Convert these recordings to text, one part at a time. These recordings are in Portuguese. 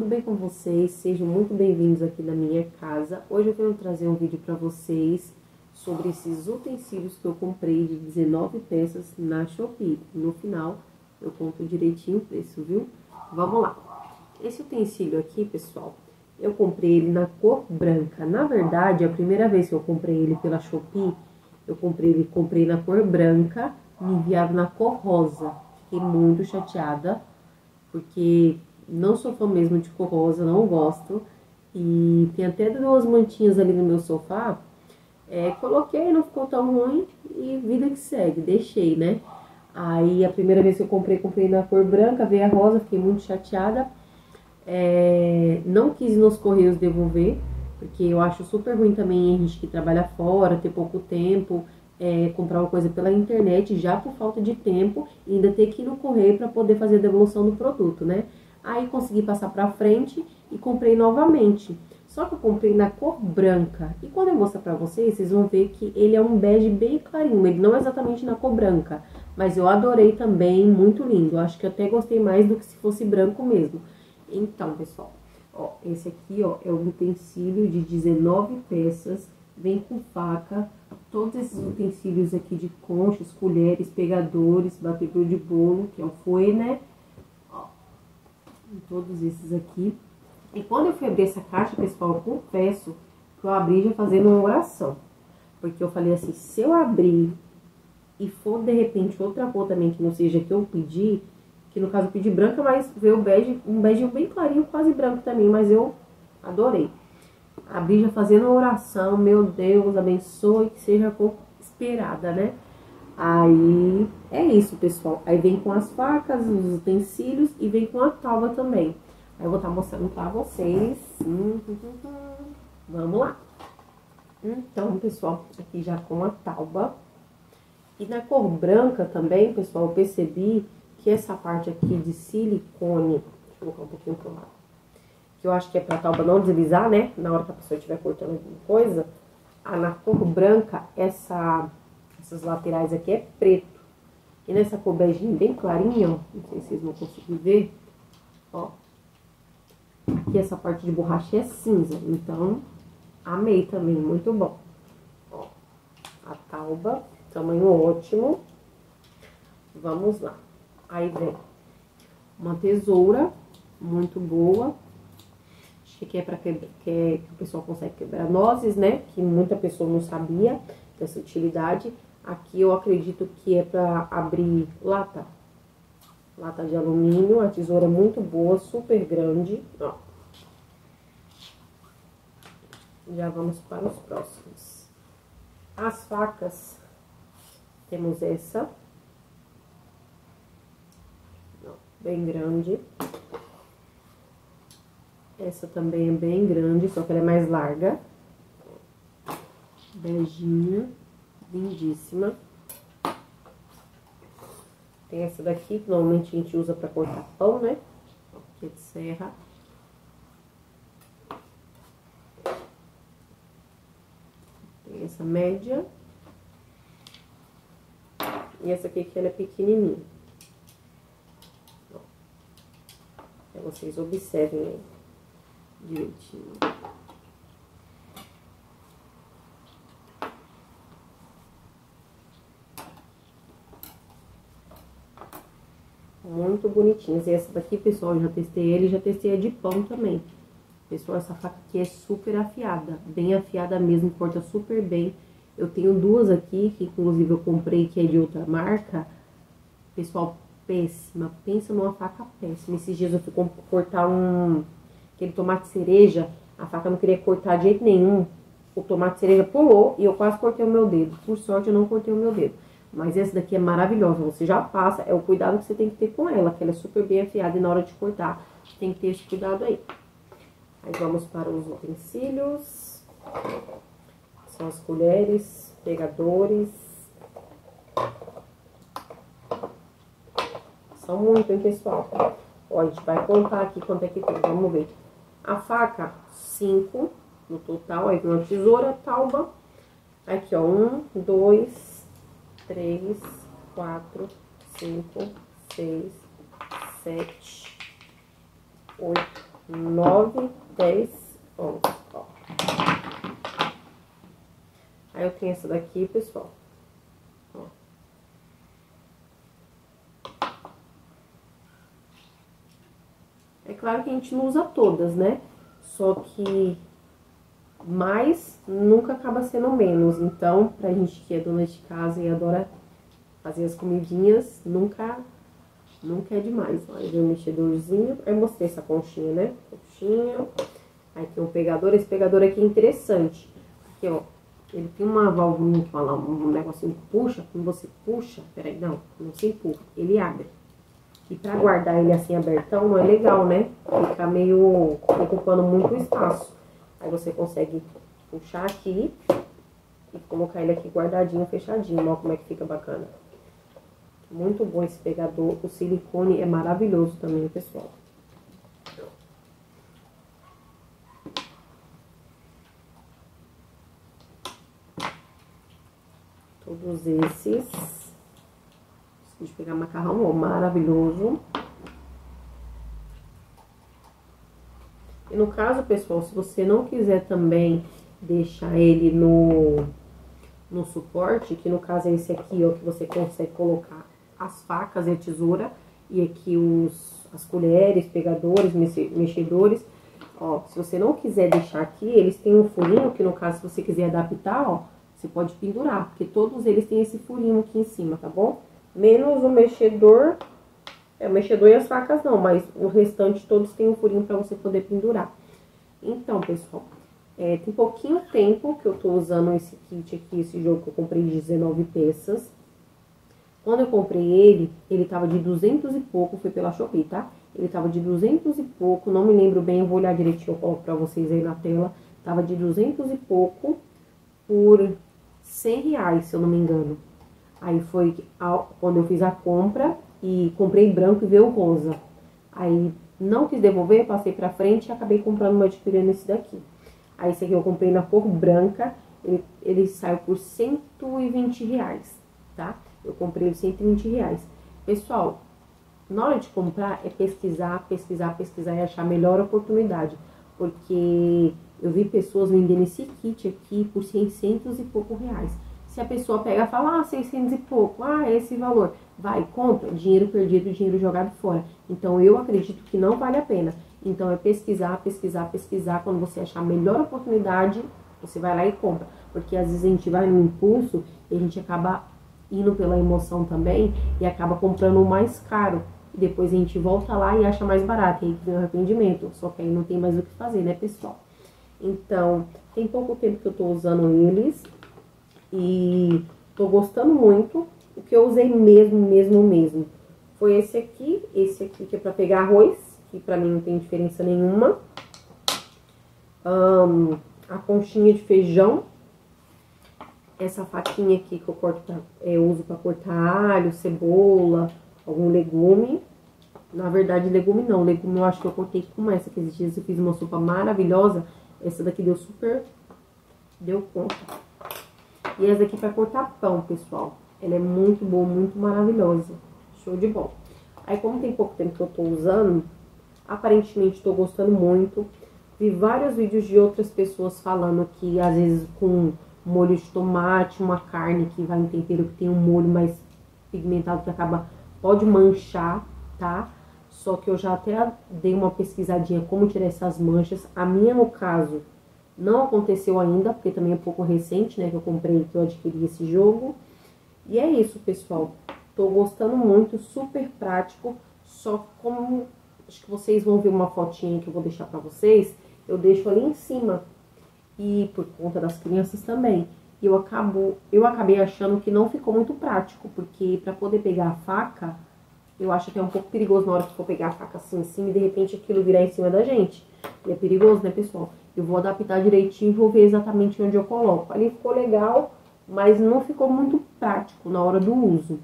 tudo bem com vocês? Sejam muito bem-vindos aqui na minha casa. Hoje eu quero trazer um vídeo para vocês sobre esses utensílios que eu comprei de 19 peças na Shopee. No final eu conto direitinho o preço, viu? Vamos lá. Esse utensílio aqui, pessoal, eu comprei ele na cor branca. Na verdade, a primeira vez que eu comprei ele pela Shopee, eu comprei ele comprei na cor branca, me enviaram na cor rosa. Fiquei muito chateada, porque não sou fã mesmo de cor rosa, não gosto. E tem até duas mantinhas ali no meu sofá. É, coloquei, não ficou tão ruim e vida que segue, deixei, né? Aí a primeira vez que eu comprei, comprei na cor branca, veio a rosa, fiquei muito chateada. É, não quis nos correios devolver, porque eu acho super ruim também a gente que trabalha fora, ter pouco tempo, é, comprar uma coisa pela internet já por falta de tempo e ainda ter que ir no correio para poder fazer a devolução do produto, né? Aí consegui passar pra frente e comprei novamente. Só que eu comprei na cor branca. E quando eu mostrar pra vocês, vocês vão ver que ele é um bege bem clarinho. Ele não é exatamente na cor branca. Mas eu adorei também, muito lindo. Acho que até gostei mais do que se fosse branco mesmo. Então, pessoal, ó, esse aqui, ó, é o utensílio de 19 peças. Vem com faca. Todos esses utensílios aqui de conchas, colheres, pegadores, batedor de bolo, que é o fouet, né? Todos esses aqui. E quando eu fui abrir essa caixa, pessoal, eu confesso que eu abri já fazendo uma oração. Porque eu falei assim, se eu abrir e for de repente outra cor também que não seja que eu pedi, que no caso eu pedi branca, mas veio bege, um bege bem clarinho, quase branco também, mas eu adorei. Abri já fazendo uma oração, meu Deus, abençoe que seja a cor esperada, né? Aí é isso, pessoal. Aí vem com as facas, os utensílios e vem com a tábua também. Aí eu vou estar tá mostrando pra vocês. Vamos lá. Então, pessoal, aqui já com a tábua. E na cor branca também, pessoal, eu percebi que essa parte aqui de silicone, deixa eu colocar um pouquinho pro lado, que eu acho que é pra tábua não deslizar, né, na hora que a pessoa estiver cortando alguma coisa, ah, na cor branca, essa essas laterais aqui é preto. E nessa cor beijinho bem clarinha, ó, não sei se vocês vão conseguir ver, ó. Aqui essa parte de borracha é cinza, então amei também, muito bom. Ó, a tauba, tamanho ótimo. Vamos lá. Aí vem uma tesoura muito boa. Acho que é para que, que, é, que o pessoal consegue quebrar nozes, né? Que muita pessoa não sabia dessa utilidade. Aqui eu acredito que é para abrir lata. Lata de alumínio, a tesoura é muito boa, super grande, ó. Já vamos para os próximos. As facas, temos essa. Ó, bem grande. Essa também é bem grande, só que ela é mais larga. Beijinha lindíssima. Tem essa daqui, que normalmente a gente usa pra cortar pão, né? Aqui é de serra. Tem essa média. E essa aqui que ela é pequenininha. Pra vocês observem aí direitinho. Muito bonitinhas. E essa daqui, pessoal, eu já testei ele, já testei a de pão também. Pessoal, essa faca aqui é super afiada, bem afiada mesmo, corta super bem. Eu tenho duas aqui, que inclusive eu comprei, que é de outra marca. Pessoal, péssima, pensa numa faca péssima. Esses dias eu fui cortar um, aquele tomate cereja, a faca não queria cortar de jeito nenhum. O tomate cereja pulou e eu quase cortei o meu dedo. Por sorte, eu não cortei o meu dedo. Mas essa daqui é maravilhosa, você já passa, é o cuidado que você tem que ter com ela, que ela é super bem afiada e na hora de cortar tem que ter esse cuidado aí. Aí vamos para os utensílios, são as colheres, pegadores. São muito, hein, pessoal? Ó, a gente vai contar aqui quanto é que tem, vamos ver. A faca, cinco no total, aí vem uma tesoura, talba. Aqui, ó, um, dois, três, quatro, cinco, seis, sete, oito, nove, dez, onze. Ó. Aí eu tenho essa daqui, pessoal. Ó. É claro que a gente não usa todas, né? Só que mais nunca acaba sendo menos. Então, pra gente que é dona de casa e adora fazer as comidinhas, nunca, nunca é demais. Ó, aí vem o mexedorzinho. Eu mostrei essa conchinha, né? Conchinha. Aí tem um pegador. Esse pegador aqui é interessante. Porque, ó, ele tem uma válvula que um negocinho que puxa. Quando você puxa, peraí, não, não se empurra. Ele abre. E pra guardar ele assim abertão não é legal, né? Fica meio ocupando muito espaço. Aí você consegue puxar aqui e colocar ele aqui guardadinho, fechadinho. Olha como é que fica bacana. Muito bom esse pegador. O silicone é maravilhoso também, pessoal. Todos esses. De pegar macarrão, ó, maravilhoso. No caso, pessoal, se você não quiser também deixar ele no, no suporte, que no caso é esse aqui, ó, que você consegue colocar as facas e a tesoura, e aqui os, as colheres, pegadores, mexedores. Ó, se você não quiser deixar aqui, eles têm um furinho, que no caso, se você quiser adaptar, ó, você pode pendurar, porque todos eles têm esse furinho aqui em cima, tá bom? Menos o mexedor, é mexedor e as facas não, mas o restante todos têm um furinho pra você poder pendurar. Então, pessoal, é, tem pouquinho tempo que eu tô usando esse kit aqui, esse jogo que eu comprei de 19 peças. Quando eu comprei ele, ele tava de 200 e pouco, foi pela Shopee, tá? Ele tava de 200 e pouco, não me lembro bem, eu vou olhar direitinho, eu coloco pra vocês aí na tela. Tava de 200 e pouco por 100 reais, se eu não me engano. Aí foi quando eu fiz a compra e comprei branco e veio rosa. Aí não quis devolver, passei pra frente e acabei comprando uma adquirindo esse daqui. Aí esse aqui eu comprei na cor branca, ele, ele saiu por 120 reais, tá? Eu comprei ele 120 reais. Pessoal, na hora de comprar é pesquisar, pesquisar, pesquisar e achar a melhor oportunidade. Porque eu vi pessoas vendendo esse kit aqui por 600 e pouco reais. Se a pessoa pega e fala, ah, 600 e pouco, ah, esse valor, vai, compra, dinheiro perdido, dinheiro jogado fora. Então, eu acredito que não vale a pena. Então, é pesquisar, pesquisar, pesquisar. Quando você achar a melhor oportunidade, você vai lá e compra. Porque às vezes a gente vai no impulso e a gente acaba indo pela emoção também e acaba comprando o mais caro. Depois a gente volta lá e acha mais barato. E aí vem o arrependimento. Só que aí não tem mais o que fazer, né, pessoal? Então, tem pouco tempo que eu tô usando eles. E tô gostando muito. O que eu usei mesmo, mesmo, mesmo. Foi esse aqui. Esse aqui que é pra pegar arroz. Que pra mim não tem diferença nenhuma. Um, a conchinha de feijão essa faquinha aqui que eu corto pra, é, eu uso para cortar alho, cebola, algum legume. Na verdade, legume não. Legume eu acho que eu cortei com essa, que esses dias eu fiz uma sopa maravilhosa. Essa daqui deu super... Deu conta. E essa daqui para cortar pão, pessoal. Ela é muito boa, muito maravilhosa. Show de bola. Aí, como tem pouco tempo que eu tô usando, aparentemente tô gostando muito. Vi vários vídeos de outras pessoas falando que, às vezes, com molho de tomate, uma carne que vai em tempero que tem um molho mais pigmentado que acaba pode manchar, tá? Só que eu já até dei uma pesquisadinha como tirar essas manchas. A minha, no caso, não aconteceu ainda, porque também é um pouco recente, né, que eu comprei, que eu adquiri esse jogo. E é isso, pessoal. Tô gostando muito, super prático. Só como acho que vocês vão ver uma fotinha que eu vou deixar pra vocês, eu deixo ali em cima e por conta das crianças também. E eu, acabo, eu acabei achando que não ficou muito prático, porque para poder pegar a faca, eu acho que é um pouco perigoso na hora que for pegar a faca assim em cima e de repente aquilo virar em cima da gente. E é perigoso, né, pessoal? Eu vou adaptar direitinho e vou ver exatamente onde eu coloco. Ali ficou legal, mas não ficou muito prático na hora do uso.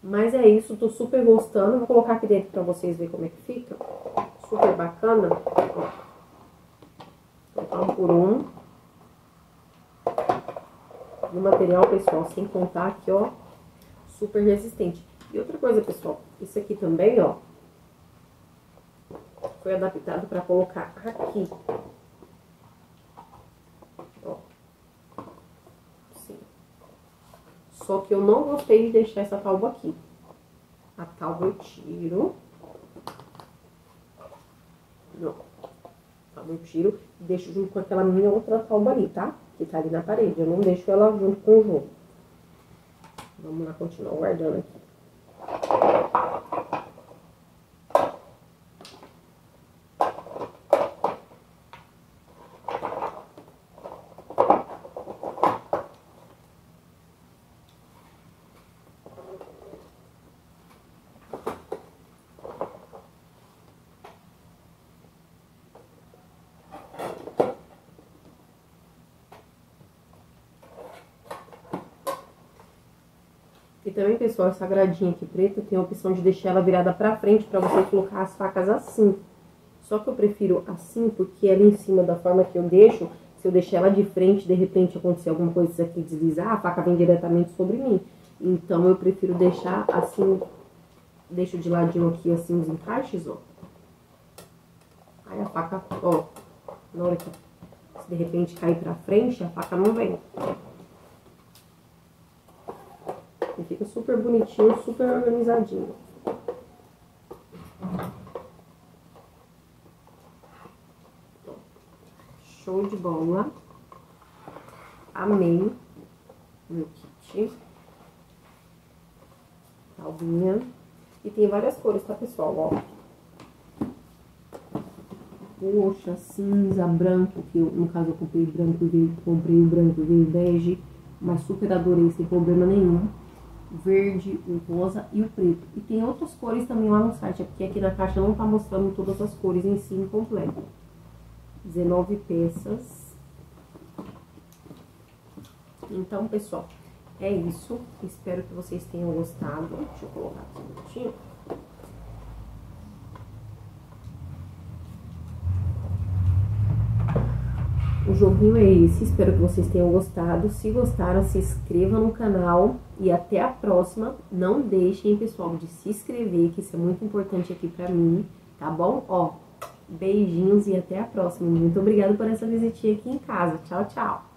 Mas é isso, tô super gostando. Vou colocar aqui dentro pra vocês verem como é que fica. Super bacana. Um por um. E o material, pessoal, sem contar aqui, ó, super resistente. E outra coisa, pessoal, isso aqui também, ó, foi adaptado para colocar aqui. Ó. Só que eu não gostei de deixar essa tauba aqui. A tauba eu tiro. Não. A eu tiro e deixo junto com aquela minha outra tauba ali, tá? Que tá ali na parede. Eu não deixo ela junto com o jogo. Vamos lá continuar guardando aqui. Também, pessoal, essa gradinha aqui preta tem a opção de deixar ela virada pra frente pra você colocar as facas assim. Só que eu prefiro assim porque ela em cima da forma que eu deixo, se eu deixar ela de frente, de repente acontecer alguma coisa aqui deslizar, a faca vem diretamente sobre mim. Então eu prefiro deixar assim, deixo de ladinho aqui assim os encaixes, ó. Aí a faca, ó, na hora que se de repente cair pra frente, a faca não vem. E fica super bonitinho, super organizadinho. Show de bola. Amei meu kit. Talbinha. E tem várias cores, tá, pessoal? Ó. Roxa, cinza, branco, que eu, no caso eu comprei branco, comprei o branco, veio bege, mas super adorei sem problema nenhum verde, o rosa e o preto. E tem outras cores também lá no site, é porque aqui na caixa não tá mostrando todas as cores em si completo. 19 peças. Então, pessoal, é isso. Espero que vocês tenham gostado. Deixa eu colocar aqui um minutinho. O joguinho é esse, espero que vocês tenham gostado. Se gostaram, se inscreva no canal e até a próxima. Não deixem, pessoal, de se inscrever, que isso é muito importante aqui pra mim, tá bom? Ó, beijinhos e até a próxima. Muito obrigada por essa visitinha aqui em casa. Tchau, tchau!